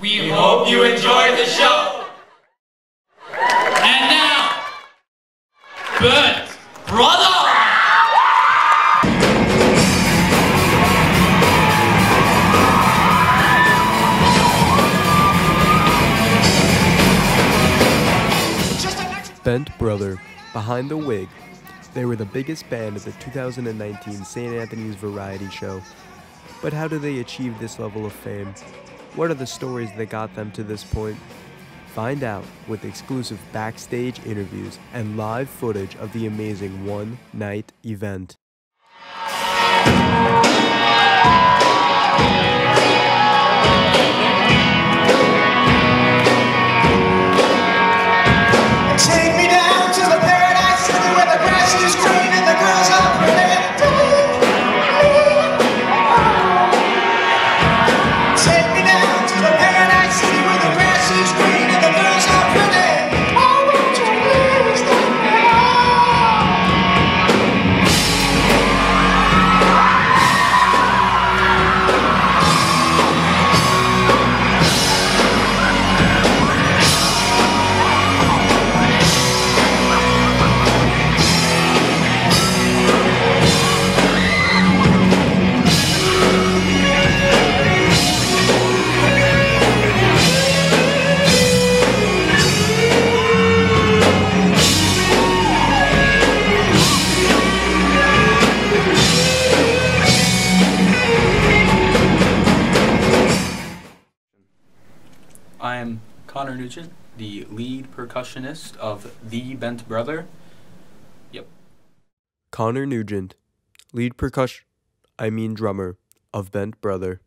We hope you enjoyed the show. And now, Bert, brother. Bent Brother, Behind the Wig. They were the biggest band of the 2019 St. Anthony's Variety Show. But how did they achieve this level of fame? What are the stories that got them to this point? Find out with exclusive backstage interviews and live footage of the amazing one night event. Connor Nugent, the lead percussionist of The Bent Brother. Yep. Connor Nugent, lead percussion, I mean drummer, of Bent Brother.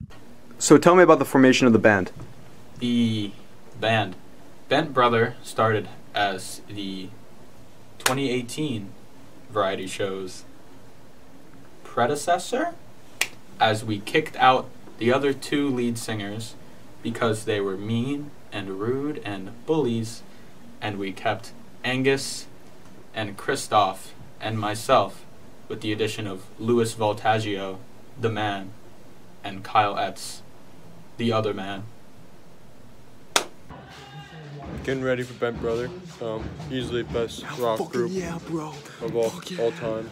So tell me about the formation of the band. The band Bent Brother started as the 2018 variety show's predecessor as we kicked out the other two lead singers because they were mean and rude and bullies and we kept Angus and Christoph and myself with the addition of Louis Voltaggio, the man, and Kyle Etz, the other man. Getting ready for Bent Brother. Um, easily best rock group of all, all time.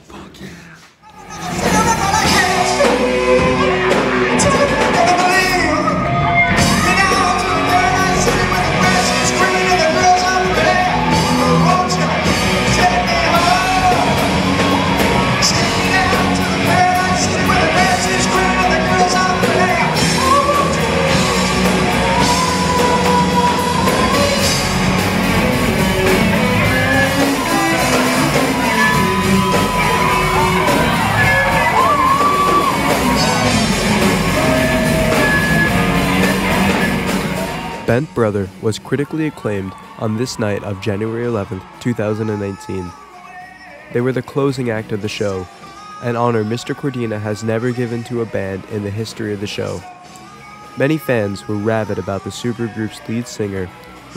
Bent Brother was critically acclaimed on this night of January 11, 2019. They were the closing act of the show, an honor Mr. Cordina has never given to a band in the history of the show. Many fans were rabid about the supergroup's lead singer,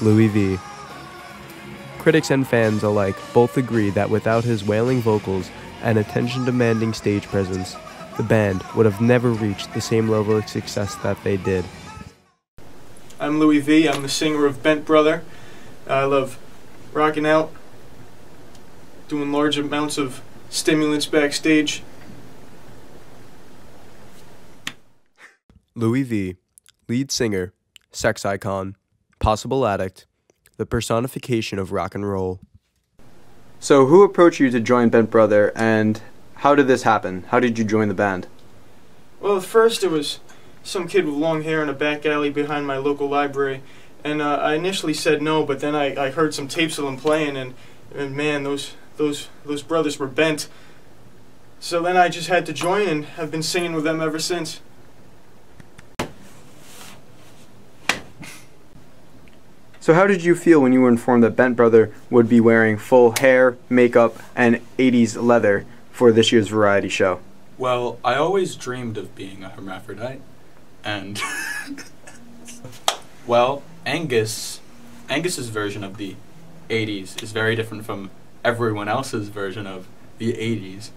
Louis V. Critics and fans alike both agree that without his wailing vocals and attention demanding stage presence, the band would have never reached the same level of success that they did. I'm Louis V. I'm the singer of Bent Brother. I love rocking out, doing large amounts of stimulants backstage. Louis V., lead singer, sex icon, possible addict, the personification of rock and roll. So who approached you to join Bent Brother and how did this happen? How did you join the band? Well, at first it was some kid with long hair in a back alley behind my local library, and uh, I initially said no, but then I, I heard some tapes of them playing, and, and man, those those those brothers were bent. So then I just had to join, and have been singing with them ever since. So how did you feel when you were informed that Bent Brother would be wearing full hair, makeup, and 80s leather for this year's variety show? Well, I always dreamed of being a hermaphrodite, and well, Angus, Angus's version of the '80s is very different from everyone else's version of the '80s,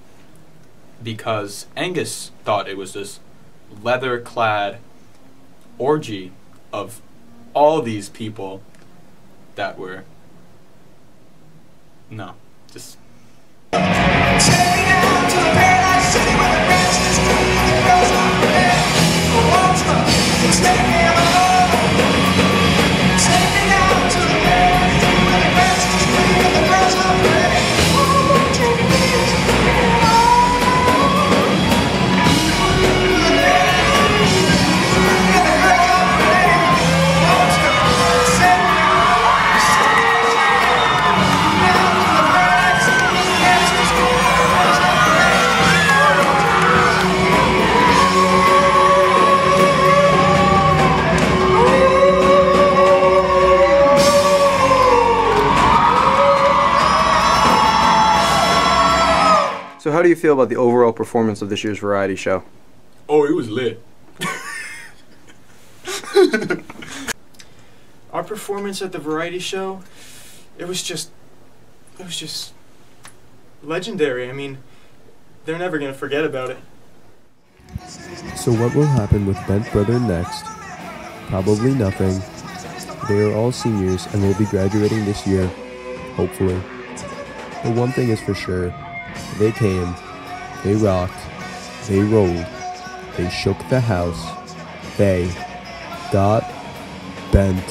because Angus thought it was this leather-clad orgy of all these people that were. No, just do you feel about the overall performance of this year's variety show? oh, it was lit. Our performance at the variety show, it was just, it was just legendary. I mean, they're never gonna forget about it. So, what will happen with Bent Brother next? Probably nothing. They are all seniors and will be graduating this year, hopefully. But one thing is for sure they came, they rocked, they rolled, they shook the house, they got bent.